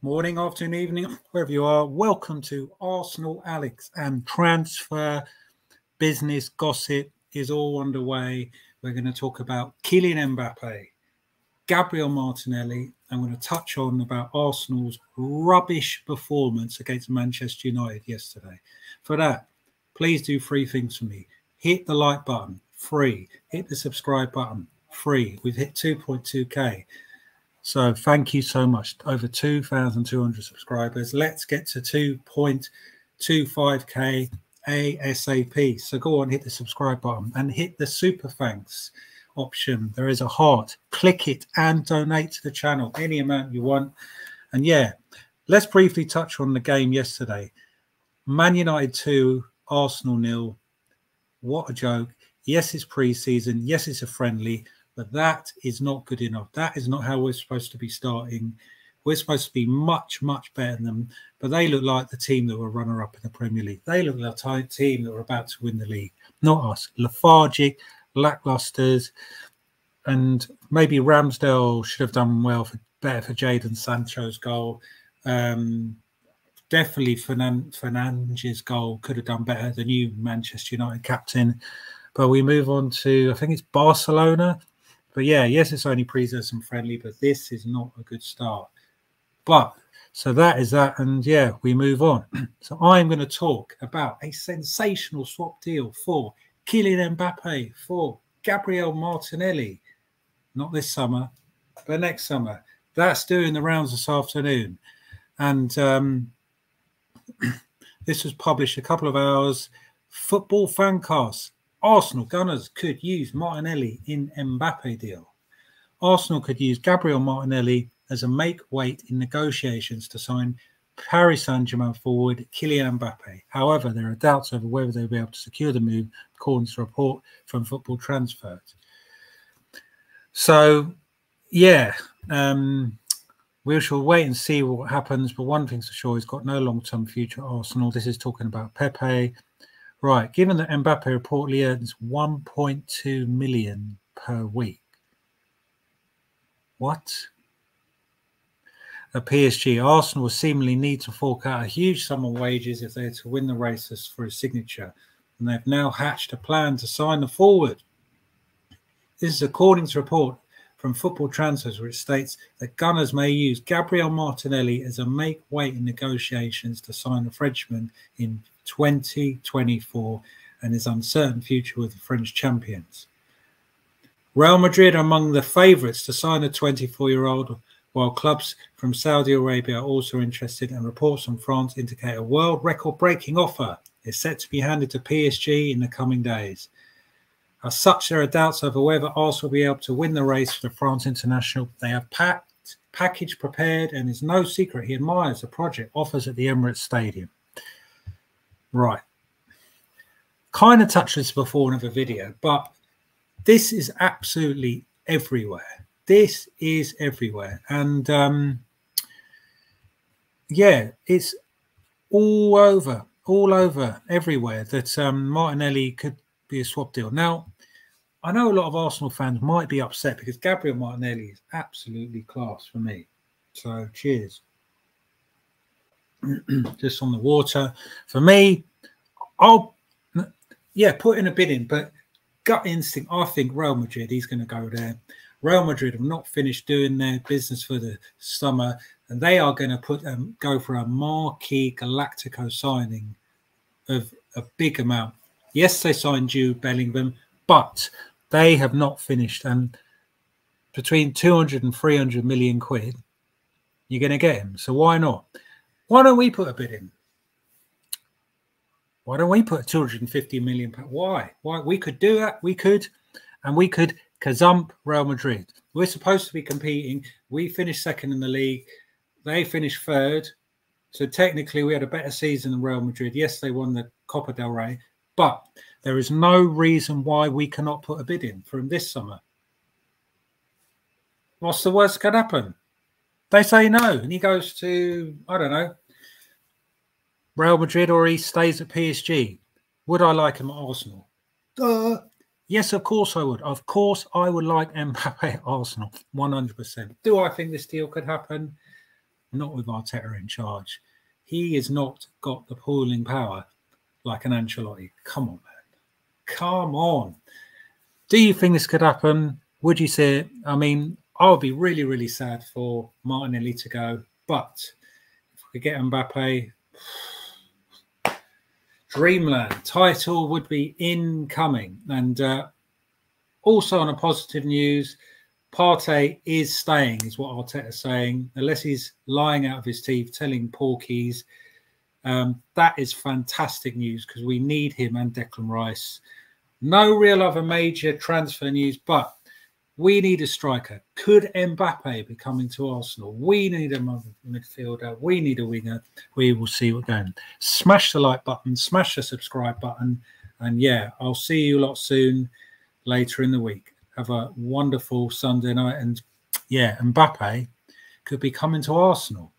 morning, afternoon, evening, wherever you are. Welcome to Arsenal Alex and transfer business gossip is all underway. We're going to talk about Kylian Mbappe, Gabriel Martinelli. I'm going to touch on about Arsenal's rubbish performance against Manchester United yesterday. For that, please do three things for me. Hit the like button, free. Hit the subscribe button, free. We've hit 2.2k. So thank you so much. Over 2,200 subscribers. Let's get to 2.25k ASAP. So go on, hit the subscribe button and hit the super thanks option. There is a heart. Click it and donate to the channel any amount you want. And yeah, let's briefly touch on the game yesterday. Man United 2, Arsenal nil. What a joke. Yes, it's pre-season. Yes, it's a friendly. But that is not good enough. That is not how we're supposed to be starting. We're supposed to be much, much better than them. But they look like the team that were runner up in the Premier League. They look like a team that were about to win the league, not us. Lethargic, lacklusters, and maybe Ramsdale should have done well for better for Jadon Sancho's goal. Um, definitely Fernan- Fernandes' goal could have done better. The new Manchester United captain. But we move on to I think it's Barcelona. But yeah, yes, it's only pre-season friendly, but this is not a good start. But so that is that, and yeah, we move on. so I'm going to talk about a sensational swap deal for Kylian Mbappe for Gabriel Martinelli, not this summer, but next summer. That's doing the rounds this afternoon, and um, this was published a couple of hours. Football Fancast Arsenal Gunners could use Martinelli in Mbappe deal. Arsenal could use Gabriel Martinelli as a make weight in negotiations to sign Paris Saint-Germain forward Kylian Mbappe. However, there are doubts over whether they'll be able to secure the move, according to a report from Football Transfers. So, yeah, um, we shall wait and see what happens. But one thing's for sure, he's got no long-term future at Arsenal. This is talking about Pepe, Right, given that Mbappe reportedly earns 1.2 million per week. What? At PSG, Arsenal will seemingly need to fork out a huge sum of wages if they're to win the races for his signature, and they've now hatched a plan to sign the forward. This is according to report from Football Transfers, which states that Gunners may use Gabriel Martinelli as a make weight in negotiations to sign the Frenchman in 2024 and his uncertain future with the French champions. Real Madrid are among the favourites to sign a 24 year old, while clubs from Saudi Arabia are also interested, and reports from France indicate a world record breaking offer is set to be handed to PSG in the coming days. As such, there are doubts over whether Arsenal will be able to win the race for the France international. They have packed, package prepared, and it's no secret he admires the project offers at the Emirates Stadium. Right. Kind of touched this before in another video, but this is absolutely everywhere. This is everywhere. And um, yeah, it's all over, all over, everywhere that um, Martinelli could be a swap deal. Now, I know a lot of Arsenal fans might be upset because Gabriel Martinelli is absolutely class for me. So cheers. just on the water. For me, I'll yeah put in a bid in, but gut instinct, I think Real Madrid. He's going to go there. Real Madrid have not finished doing their business for the summer, and they are going to put um, go for a marquee Galactico signing of a big amount. Yes, they signed Jude Bellingham, but they have not finished. And between 200 and 300 million quid, you're going to get him. So why not? Why don't we put a bid in? Why don't we put 250 million? Why? Why? We could do that. We could. And we could kazump Real Madrid. We're supposed to be competing. We finished second in the league. They finished third. So technically, we had a better season than Real Madrid. Yes, they won the Copa del Rey, but there is no reason why we cannot put a bid in for him this summer. What's the worst that could happen? They say no, and he goes to I don't know Real Madrid or he stays at PSG. Would I like him at Arsenal? Duh. Yes, of course I would. Of course, I would like Mbappe at Arsenal, one hundred percent. Do I think this deal could happen? not with Arteta in charge. He has not got the pulling power like an Ancelotti. Come on, man. Come on. Do you think this could happen? Would you say? I mean, I would be really, really sad for Martinelli to go. But if we get Mbappe, Dreamland title would be incoming. And uh, also on a positive news, Partey is staying, is what Arteta's saying, unless he's lying out of his teeth, telling porkies. Um, that is fantastic news because we need him and Declan Rice. No real other major transfer news, but we need a striker. Could Mbappe be coming to Arsenal? We need a midfielder. We need a winger. We will see what going. Smash the like button, smash the subscribe button. And yeah, I'll see you a lot soon later in the week. Have a wonderful Sunday night. And yeah, Mbappe could be coming to Arsenal.